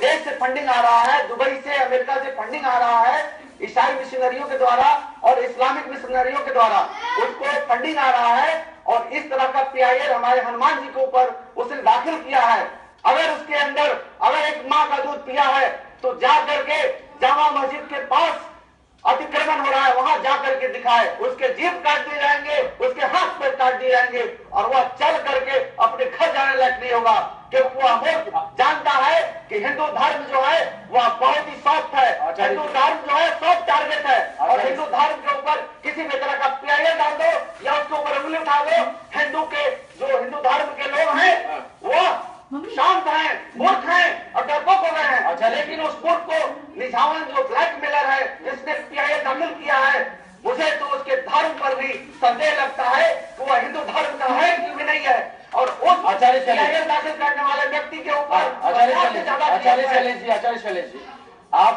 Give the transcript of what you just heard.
विदेश से फंडिंग आ रहा है, दुबई से, अमेरिका से फंडिंग आ रहा है, ईसाई मिशनरियों के द्वारा और इस्लामिक मिशनरियों के द्वारा उसको फंडिंग आ रहा है और इस तरह का पीआईएल हमारे हनुमान जी के ऊपर उसने दाखिल किया है। अगर उसके अंदर, अगर एक माँ का दूध पिया है तो जा करके जामा मस्जिद के पास अतिक्रमण हो रहा है, वहाँ जाकर के दिखाए। उसके जीप काट दिए जाएँगे, उसके हाथ पैर काट दिए जाएँगे और वह चल करके अपने घर जाने लायक नहीं होगा। क्योंकि वह जानता है कि हिंदू धर्म जो है वह बहुत ही सॉफ्ट है। हिंदू धर्म जो है सॉफ्ट टारगेट है। और हिंदू धर्म के ऊपर किसी भी तरह का पीआईएल डाल दो या उसके ऊपर उंगली उठा दो हिंदू के जो हिंदू धर्म के लोग हैं वो शांत हैं मूर्ख हैं और डरपोक हो गए हैं। जी। लेकिन उस मूर्ख को निझावन जो ब्लैक ब्लैकमेलर है जिसने पीआईएल दाखिल किया है मुझे तो उसके धर्म पर भी संदेह लगता है कि वह हिंदू धर्म का है कि है आचार्य शैलेश। करने वाले व्यक्ति के ऊपर आचार्य। शैलेश जी आचार्य शैलेश जी आप